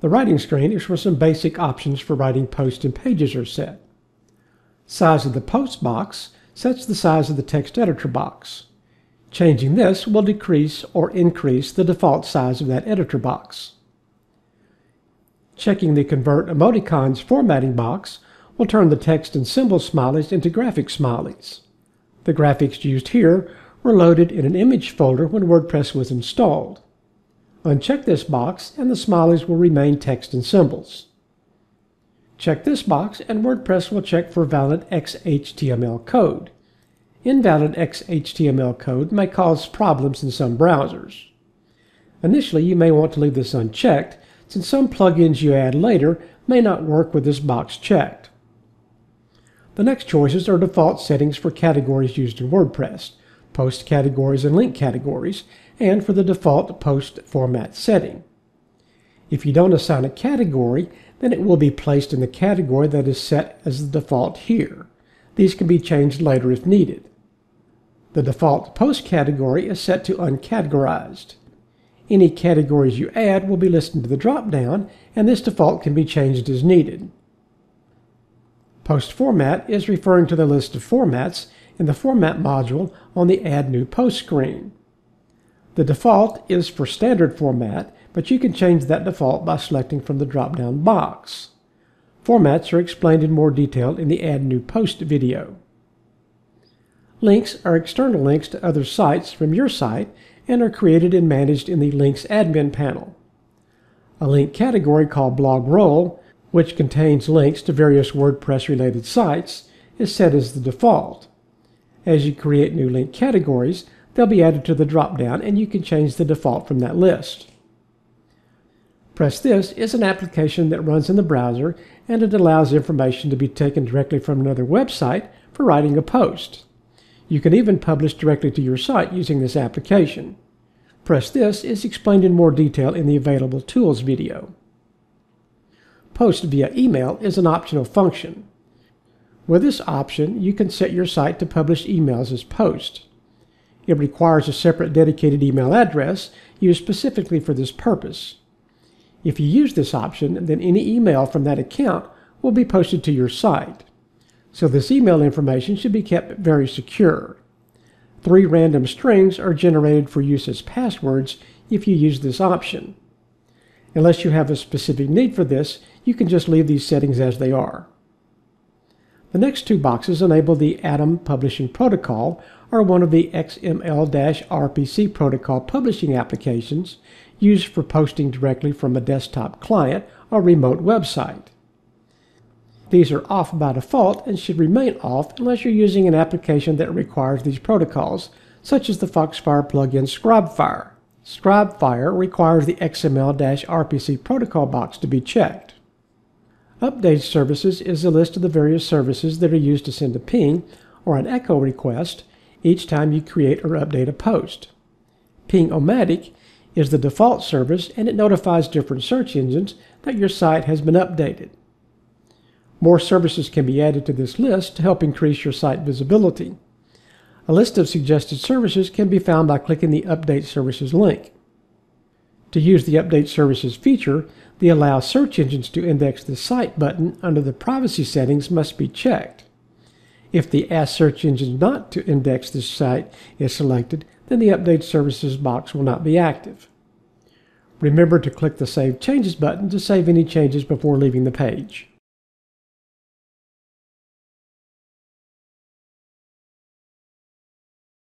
The writing screen is where some basic options for writing posts and pages are set. Size of the post box sets the size of the text editor box. Changing this will decrease or increase the default size of that editor box. Checking the Convert Emoticons formatting box will turn the text and symbol smileys into graphic smileys. The graphics used here were loaded in an image folder when WordPress was installed. Uncheck this box and the smileys will remain text and symbols. Check this box and WordPress will check for valid XHTML code. Invalid XHTML code may cause problems in some browsers. Initially, you may want to leave this unchecked since some plugins you add later may not work with this box checked. The next choices are default settings for categories used in WordPress, post categories and link categories, and for the default post format setting. If you don't assign a category, then it will be placed in the category that is set as the default here. These can be changed later if needed. The default post category is set to uncategorized. Any categories you add will be listed to the drop-down, and this default can be changed as needed. Post format is referring to the list of formats in the Format module on the Add New Post screen. The default is for standard format, but you can change that default by selecting from the drop-down box. Formats are explained in more detail in the Add New Post video. Links are external links to other sites from your site and are created and managed in the Links admin panel. A link category called Blog Roll, which contains links to various WordPress-related sites, is set as the default. As you create new link categories, they'll be added to the drop-down and you can change the default from that list. Press This is an application that runs in the browser and it allows information to be taken directly from another website for writing a post. You can even publish directly to your site using this application. Press This is explained in more detail in the available tools video. Post via email is an optional function. With this option, you can set your site to publish emails as posts. It requires a separate dedicated email address used specifically for this purpose. If you use this option, then any email from that account will be posted to your site. So this email information should be kept very secure. Three random strings are generated for use as passwords if you use this option. Unless you have a specific need for this, you can just leave these settings as they are. The next two boxes enable the Atom Publishing Protocol or one of the XML-RPC protocol publishing applications used for posting directly from a desktop client or remote website. These are off by default and should remain off unless you're using an application that requires these protocols, such as the Foxfire plugin ScribeFire. ScribeFire requires the XML-RPC protocol box to be checked. Update services is a list of the various services that are used to send a ping or an echo request each time you create or update a post. Ping-O-Matic is the default service and it notifies different search engines that your site has been updated. More services can be added to this list to help increase your site visibility. A list of suggested services can be found by clicking the Update Services link. To use the Update Services feature, the Allow Search Engines to Index the Site button under the Privacy settings must be checked. If the Ask Search Engines not to index this site is selected, then the Update Services box will not be active. Remember to click the Save Changes button to save any changes before leaving the page.